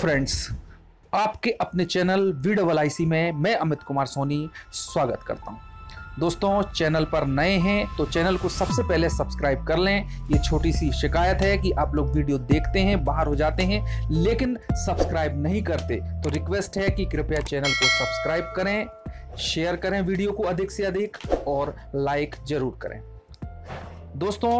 Friends आपके अपने channel V double I C में मैं अमित कुमार सोनी स्वागत करता हूँ। दोस्तों चैनल पर नए हैं तो चैनल को सबसे पहले सब्सक्राइब कर लें। ये छोटी सी शिकायत है कि आप लोग वीडियो देखते हैं, बाहर हो जाते हैं, लेकिन सब्सक्राइब नहीं करते। तो रिक्वेस्ट है कि कृपया चैनल को सब्सक्राइब करें शेयर करें वीडियो को अधिक से अधिक और लाइक ज़रूर करें। दोस्तों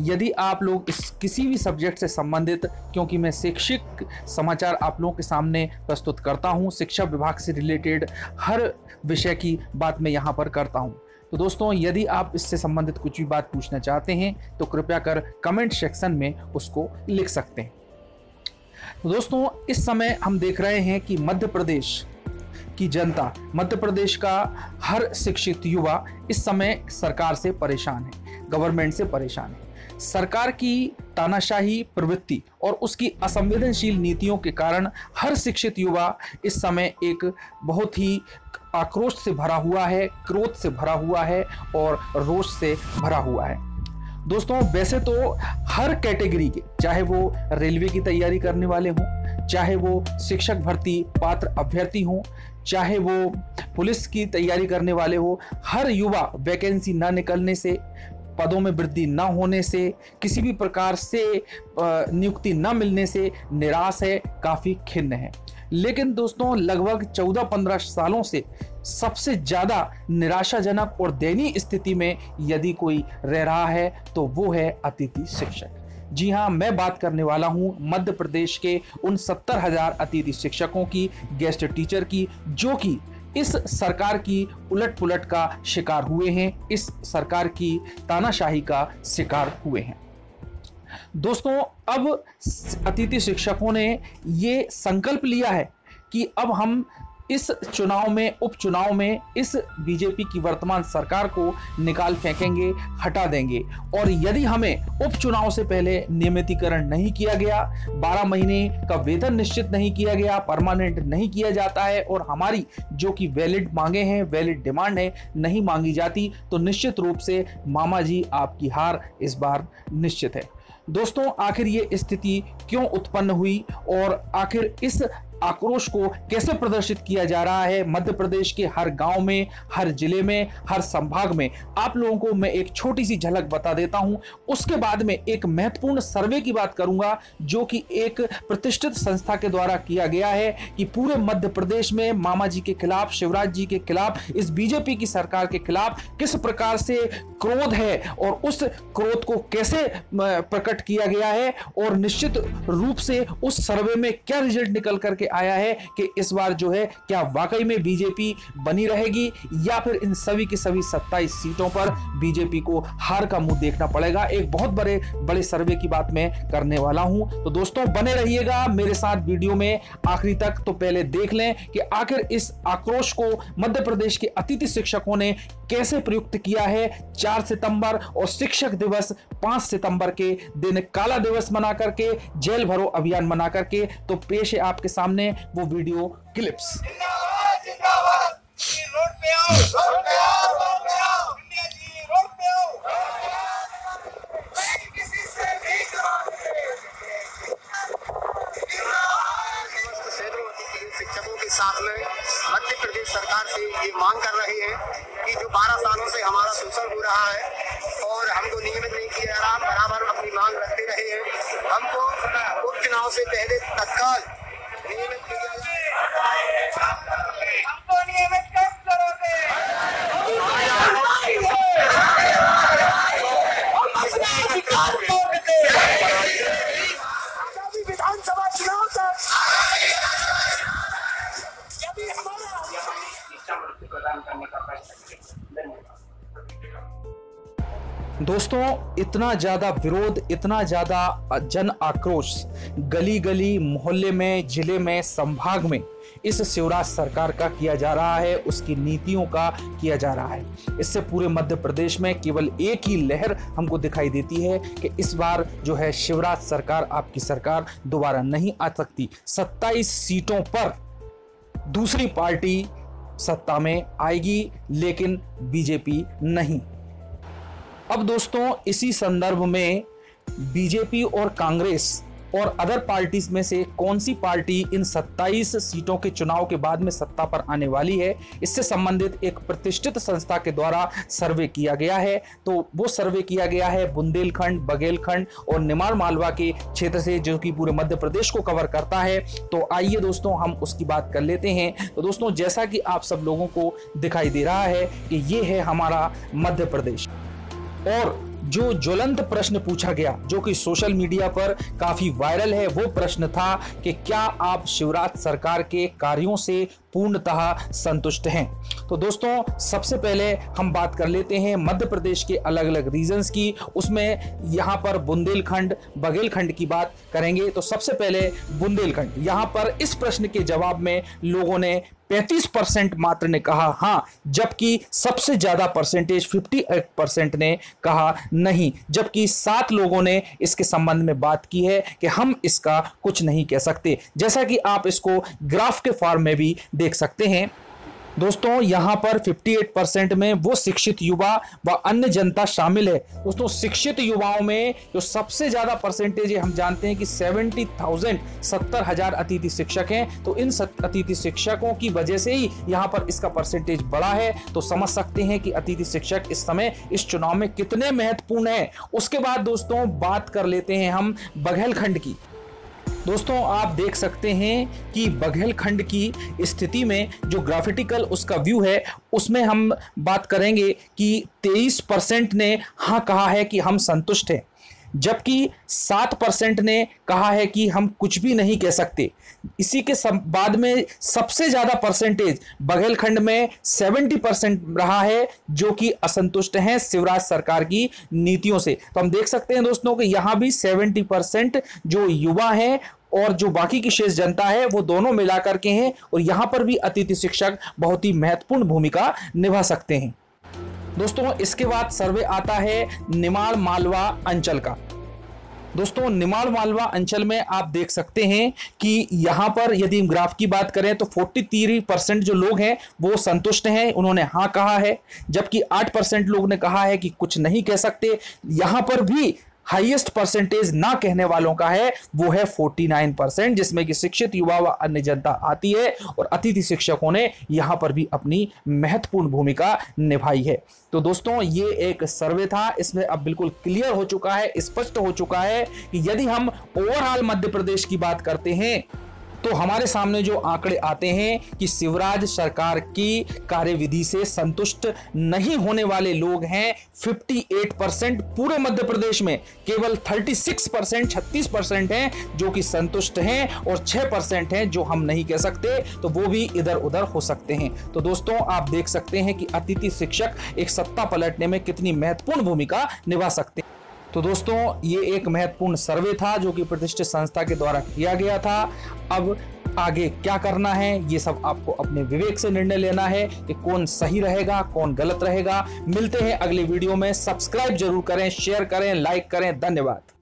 यदि आप लोग इस किसी भी सब्जेक्ट से संबंधित, क्योंकि मैं शैक्षिक समाचार आप लोगों के सामने प्रस्तुत करता हूँ, शिक्षा विभाग से रिलेटेड हर विषय की बात मैं यहाँ पर करता हूँ। तो दोस्तों, यदि आप इससे संबंधित कुछ भी बात पूछना चाहते हैं तो कृपया कर कमेंट सेक्शन में उसको लिख सकते हैं। तो दोस्तों, इस समय हम देख रहे हैं कि मध्य प्रदेश की जनता, मध्य प्रदेश का हर शिक्षित युवा इस समय सरकार से परेशान है गवर्नमेंट से परेशान है। सरकार की तानाशाही प्रवृत्ति और उसकी असंवेदनशील नीतियों के कारण हर शिक्षित युवा इस समय एक बहुत ही आक्रोश से भरा हुआ है, क्रोध से भरा हुआ है और रोष से भरा हुआ है। दोस्तों, वैसे तो हर कैटेगरी के, चाहे वो रेलवे की तैयारी करने वाले हों, चाहे वो शिक्षक भर्ती पात्र अभ्यर्थी हों, चाहे वो पुलिस की तैयारी करने वाले हो, हर युवा वैकेंसी ना निकलने से पदों में वृद्धि न होने से, किसी भी प्रकार से नियुक्ति न मिलने से निराश है, काफ़ी खिन्न है। लेकिन दोस्तों, लगभग 14-15 सालों से सबसे ज़्यादा निराशाजनक और दयनीय स्थिति में यदि कोई रह रहा है तो वो है अतिथि शिक्षक। जी हाँ मैं बात करने वाला हूँ मध्य प्रदेश के उन सत्तर हज़ार अतिथि शिक्षकों की, गेस्ट टीचर की, जो कि इस सरकार की उलट पुलट का शिकार हुए हैं, इस सरकार की तानाशाही का शिकार हुए हैं। दोस्तों, अब अतिथि शिक्षकों ने ये संकल्प लिया है कि अब हम इस चुनाव में, उपचुनाव में इस बीजेपी की वर्तमान सरकार को निकाल फेंकेंगे, हटा देंगे। और यदि हमें उपचुनाव से पहले नियमितीकरण नहीं किया गया 12 महीने का वेतन निश्चित नहीं किया गया, परमानेंट नहीं किया जाता है, और हमारी जो कि वैलिड मांगे हैं, वैलिड डिमांड है, नहीं मांगी जाती तो निश्चित रूप से मामा जी आपकी हार इस बार निश्चित है। दोस्तों, आखिर ये स्थिति क्यों उत्पन्न हुई, और आखिर इस आक्रोश को कैसे प्रदर्शित किया जा रहा है? मध्य प्रदेश के हर गाँव में, हर ज़िले में, हर संभाग में। आप लोगों को मैं एक छोटी सी झलक बता देता हूँ। उसके बाद में एक महत्वपूर्ण सर्वे की बात करूँगा, जो कि एक प्रतिष्ठित संस्था के द्वारा किया गया है कि पूरे मध्य प्रदेश में मामा जी के खिलाफ, शिवराज जी के खिलाफ, इस बीजेपी की सरकार के खिलाफ किस प्रकार से क्रोध है और उस क्रोध को कैसे प्रकट किया गया है? और निश्चित रूप से उस सर्वे में क्या रिज़ल्ट निकल करके आया है कि इस बार जो है, क्या वाकई में बीजेपी बनी रहेगी या फिर इन सभी की सभी सत्ताईस सीटों पर बीजेपी को हार का मुँह देखना पड़ेगा? एक बहुत बड़े बड़े सर्वे की बात मैं करने वाला हूँ। तो दोस्तों, बने रहिएगा मेरे साथ वीडियो में आखिरी तक। तो पहले देख लें कि आखिर इस आक्रोश को मध्य प्रदेश के अतिथि शिक्षकों ने कैसे प्रयुक्त किया है? चार सितंबर और शिक्षक दिवस पाँच सितंबर के दिन, काला दिवस मना करके, जेल भरो अभियान मना करके। तो पेश है आपके सामने सामने वो वीडियो क्लिप्स। शिक्षकों के साथ में मध्य प्रदेश सरकार से ये मांग कर रहे हैं कि जो 12 सालों से हमारा शोषण हो रहा है और हमको नियमित नहीं किया जा रहा बराबर अपनी मांग रखते रहे हैं। हमको उपचुनाव से पहले तत्काल दोस्तों, इतना ज़्यादा विरोध, इतना ज़्यादा जन आक्रोश गली गली मोहल्ले में, ज़िले में, संभाग में इस शिवराज सरकार का किया जा रहा है, उसकी नीतियों का किया जा रहा है। इससे पूरे मध्य प्रदेश में केवल एक ही लहर हमको दिखाई देती है कि इस बार जो है शिवराज सरकार, आपकी सरकार दोबारा नहीं आ सकती। 27 सीटों पर दूसरी पार्टी सत्ता में आएगी, लेकिन बीजेपी नहीं। अब दोस्तों, इसी संदर्भ में बीजेपी और कांग्रेस और अदर पार्टीज़ में से कौन सी पार्टी इन 27 सीटों के चुनाव के बाद में सत्ता पर आने वाली है, इससे संबंधित एक प्रतिष्ठित संस्था के द्वारा सर्वे किया गया है। तो वो सर्वे किया गया है बुंदेलखंड, बघेलखंड और निमाड़ मालवा के क्षेत्र से, जो कि पूरे मध्य प्रदेश को कवर करता है। तो आइए दोस्तों, हम उसकी बात कर लेते हैं। तो दोस्तों, जैसा कि आप सब लोगों को दिखाई दे रहा है कि ये है हमारा मध्य प्रदेश। और जो ज्वलंत प्रश्न पूछा गया, जो कि सोशल मीडिया पर काफ़ी वायरल है, वो प्रश्न था कि क्या आप शिवराज सरकार के कार्यों से पूर्णतः संतुष्ट हैं? तो दोस्तों, सबसे पहले हम बात कर लेते हैं मध्य प्रदेश के अलग अलग रीजन्स की। उसमें यहाँ पर बुंदेलखंड, बघेलखंड की बात करेंगे। तो सबसे पहले बुंदेलखंड, यहाँ पर इस प्रश्न के जवाब में लोगों ने 35 परसेंट मात्र ने कहा हाँ जबकि सबसे ज़्यादा परसेंटेज 58 परसेंट ने कहा नहीं, जबकि सात लोगों ने इसके संबंध में बात की है कि हम इसका कुछ नहीं कह सकते। जैसा कि आप इसको ग्राफ के फॉर्म में भी देख सकते हैं। दोस्तों, यहाँ पर 58 परसेंट में वो शिक्षित युवा व अन्य जनता शामिल है। दोस्तों, शिक्षित युवाओं में जो सबसे ज़्यादा परसेंटेज हम जानते हैं कि सेवेंटी थाउज़ेंड सत्तर हज़ार अतिथि शिक्षक हैं। तो इन अतिथि शिक्षकों की वजह से ही यहाँ पर इसका परसेंटेज बड़ा है। तो समझ सकते हैं कि अतिथि शिक्षक इस समय इस चुनाव में कितने महत्वपूर्ण है। उसके बाद दोस्तों, बात कर लेते हैं हम बघेलखंड की। दोस्तों, आप देख सकते हैं कि बघेल खंड की स्थिति में जो ग्राफिटिकल उसका व्यू है, उसमें हम बात करेंगे कि 23 परसेंट ने हाँ कहा है कि हम संतुष्ट हैं। जबकि सात परसेंट ने कहा है कि हम कुछ भी नहीं कह सकते। इसी के सब, बाद में सबसे ज़्यादा परसेंटेज बघेलखंड में सेवेंटी परसेंट रहा है, जो कि असंतुष्ट हैं शिवराज सरकार की नीतियों से। तो हम देख सकते हैं दोस्तों कि यहाँ भी सेवेंटी परसेंट जो युवा हैं और जो बाकी की शेष जनता है, वो दोनों मिलाकर के हैं और यहाँ पर भी अतिथि शिक्षक बहुत ही महत्वपूर्ण भूमिका निभा सकते हैं। दोस्तों, इसके बाद सर्वे आता है निमाड़ मालवा अंचल का। दोस्तों, निमाड़ मालवा अंचल में आप देख सकते हैं कि यहाँ पर यदि ग्राफ की बात करें तो 43 परसेंट जो लोग हैं, वो संतुष्ट हैं, उन्होंने हाँ कहा है। जबकि 8 परसेंट लोग ने कहा है कि कुछ नहीं कह सकते। यहाँ पर भी हाईएस्ट परसेंटेज ना कहने वालों का है, वो है 49 परसेंट, जिसमें कि शिक्षित युवा व अन्य जनता आती है और अतिथि शिक्षकों ने यहाँ पर भी अपनी महत्वपूर्ण भूमिका निभाई है। तो दोस्तों, ये एक सर्वे था, इसमें अब बिल्कुल क्लियर हो चुका है, स्पष्ट हो चुका है कि यदि हम ओवरऑल मध्य प्रदेश की बात करते हैं तो हमारे सामने जो आंकड़े आते हैं कि शिवराज सरकार की कार्यविधि से संतुष्ट नहीं होने वाले लोग हैं 58 परसेंट पूरे मध्य प्रदेश में, केवल 36 परसेंट छत्तीस परसेंट हैं जो कि संतुष्ट हैं और 6 परसेंट हैं जो हम नहीं कह सकते तो वो भी इधर उधर हो सकते हैं। तो दोस्तों, आप देख सकते हैं कि अतिथि शिक्षक एक सत्ता पलटने में कितनी महत्वपूर्ण भूमिका निभा सकते हैं। तो दोस्तों, ये एक महत्वपूर्ण सर्वे था जो कि प्रतिष्ठित संस्था के द्वारा किया गया था। अब आगे क्या करना है, ये सब आपको अपने विवेक से निर्णय लेना है कि कौन सही रहेगा, कौन गलत रहेगा। मिलते हैं अगले वीडियो में। सब्सक्राइब ज़रूर करें, शेयर करें, लाइक करें। धन्यवाद।